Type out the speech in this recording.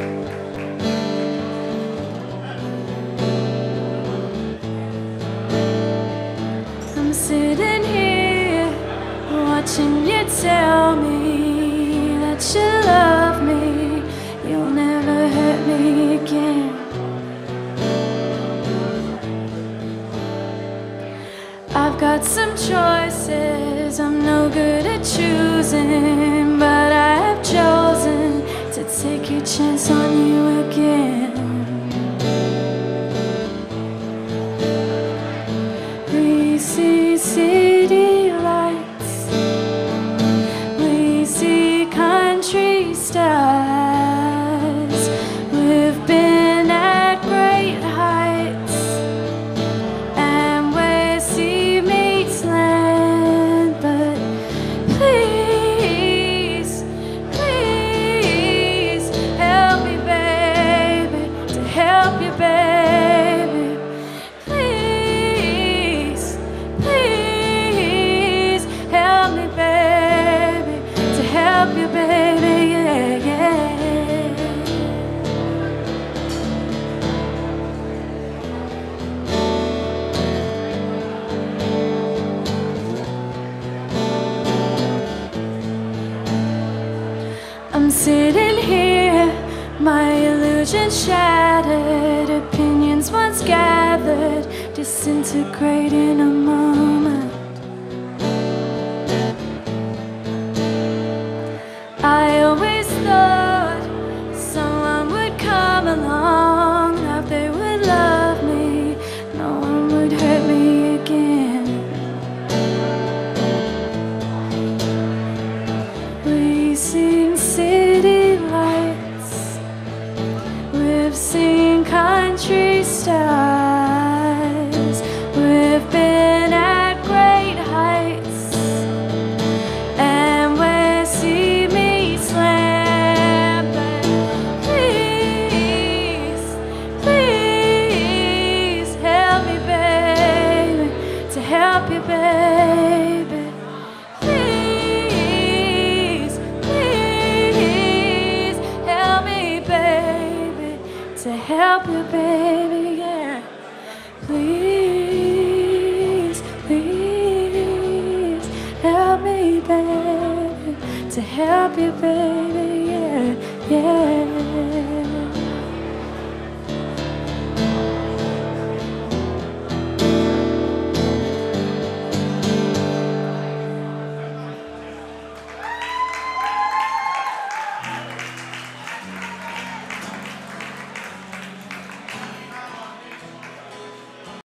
I'm sitting here watching you tell me that you love me, you'll never hurt me again. I've got some choices, I'm no good at choosing. Chance on you again. We see city lights, we see country stars. Baby, yeah, yeah. I'm sitting here, my illusion shattered, opinions once gathered, disintegrate in a moment. To help you, baby, yeah. Please, please help me, baby, to help you, baby, yeah, yeah.